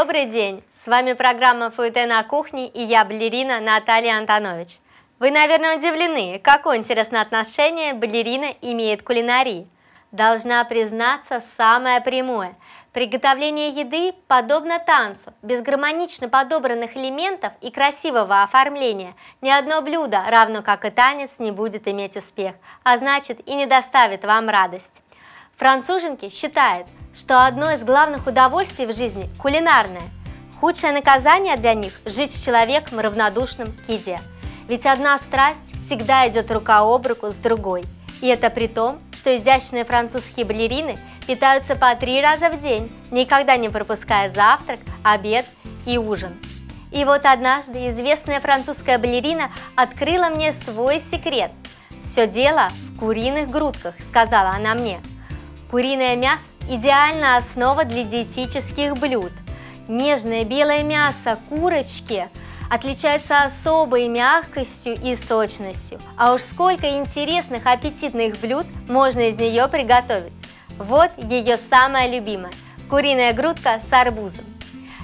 Добрый день! С вами программа «Фуэте на кухне» и я, балерина Наталья Антонович. Вы, наверное, удивлены, какое интересное отношение балерина имеет к кулинарии. Должна признаться самое прямое. Приготовление еды подобно танцу. Без гармонично подобранных элементов и красивого оформления ни одно блюдо, равно как и танец, не будет иметь успех, а значит и не доставит вам радость. Француженки считают, что одно из главных удовольствий в жизни – кулинарное. Худшее наказание для них – жить с человеком равнодушным к еде. Ведь одна страсть всегда идет рука об руку с другой. И это при том, что изящные французские балерины питаются по три раза в день, никогда не пропуская завтрак, обед и ужин. И вот однажды известная французская балерина открыла мне свой секрет. «Все дело в куриных грудках», – сказала она мне – Куриное мясо – идеальная основа для диетических блюд. Нежное белое мясо курочки отличается особой мягкостью и сочностью. А уж сколько интересных аппетитных блюд можно из нее приготовить. Вот ее самая любимая – куриная грудка с арбузом.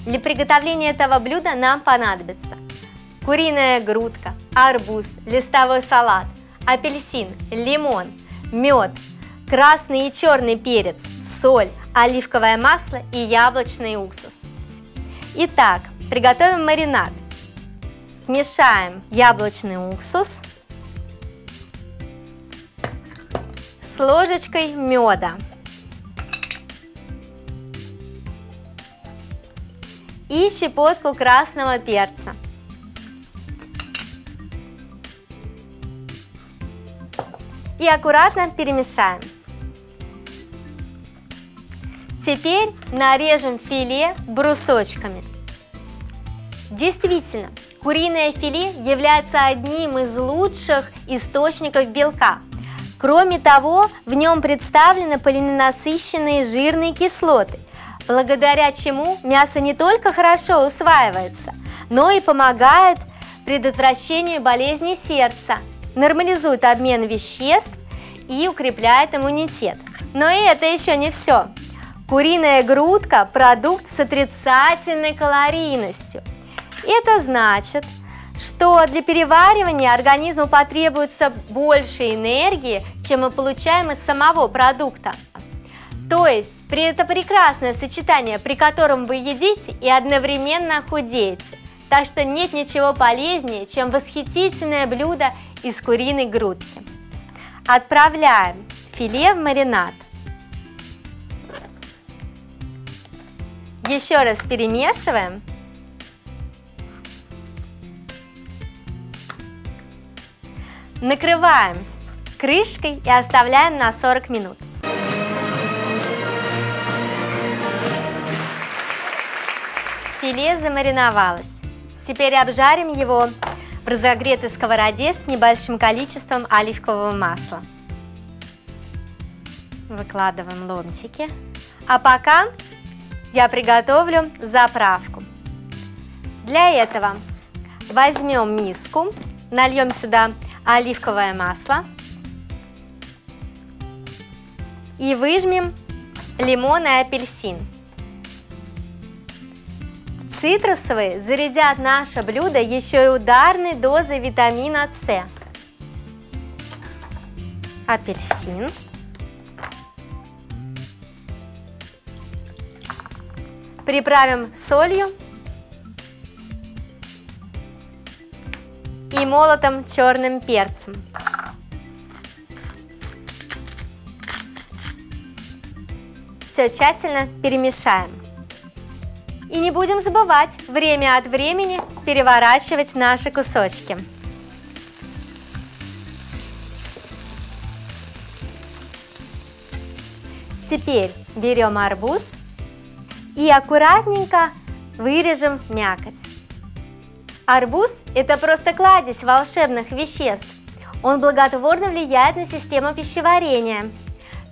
Для приготовления этого блюда нам понадобится куриная грудка, арбуз, листовой салат, апельсин, лимон, мед, красный и черный перец, соль, оливковое масло и яблочный уксус. Итак, приготовим маринад. Смешаем яблочный уксус с ложечкой меда. И щепотку красного перца. И аккуратно перемешаем. Теперь нарежем филе брусочками. Действительно, куриное филе является одним из лучших источников белка. Кроме того, в нем представлены полиненасыщенные жирные кислоты, благодаря чему мясо не только хорошо усваивается, но и помогает предотвращению болезни сердца, нормализует обмен веществ и укрепляет иммунитет. Но и это еще не все. Куриная грудка – продукт с отрицательной калорийностью. Это значит, что для переваривания организму потребуется больше энергии, чем мы получаем из самого продукта. То есть, это прекрасное сочетание, при котором вы едите и одновременно худеете. Так что нет ничего полезнее, чем восхитительное блюдо из куриной грудки. Отправляем филе в маринад. Еще раз перемешиваем. Накрываем крышкой и оставляем на 40 минут. Филе замариновалось. Теперь обжарим его в разогретой сковороде с небольшим количеством оливкового масла. Выкладываем ломтики. А пока я приготовлю заправку. Для этого возьмем миску, нальем сюда оливковое масло и выжмем лимон и апельсин. Цитрусовые зарядят наше блюдо еще и ударной дозой витамина С. Апельсин. Приправим солью и молотым черным перцем. Все тщательно перемешаем. И не будем забывать время от времени переворачивать наши кусочки. Теперь берем арбуз и аккуратненько вырежем мякоть. Арбуз – это просто кладезь волшебных веществ. Он благотворно влияет на систему пищеварения.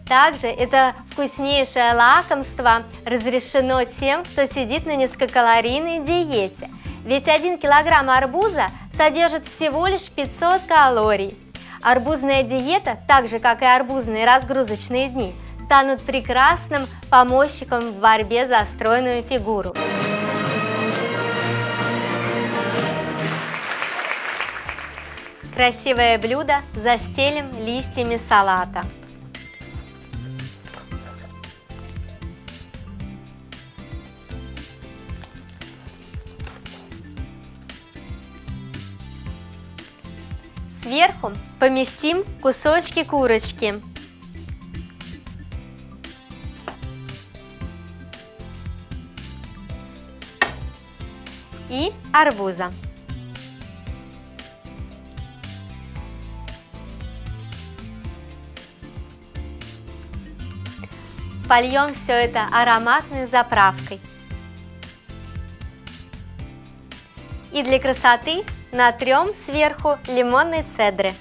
Также это вкуснейшее лакомство разрешено тем, кто сидит на низкокалорийной диете. Ведь 1 килограмм арбуза содержит всего лишь 500 калорий. Арбузная диета, так же как и арбузные разгрузочные дни, станут прекрасным помощником в борьбе за стройную фигуру. Красивое блюдо застелим листьями салата. Сверху поместим кусочки курочки. И арбуза. Польем все это ароматной заправкой. И для красоты натрем сверху лимонной цедры.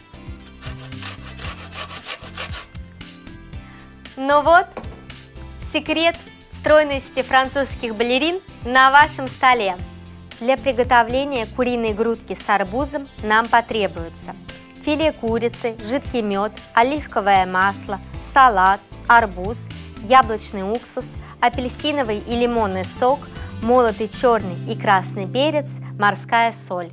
Ну вот, секрет стройности французских балерин на вашем столе. Для приготовления куриной грудки с арбузом нам потребуется филе курицы, жидкий мед, оливковое масло, салат, арбуз, яблочный уксус, апельсиновый и лимонный сок, молотый черный и красный перец, морская соль.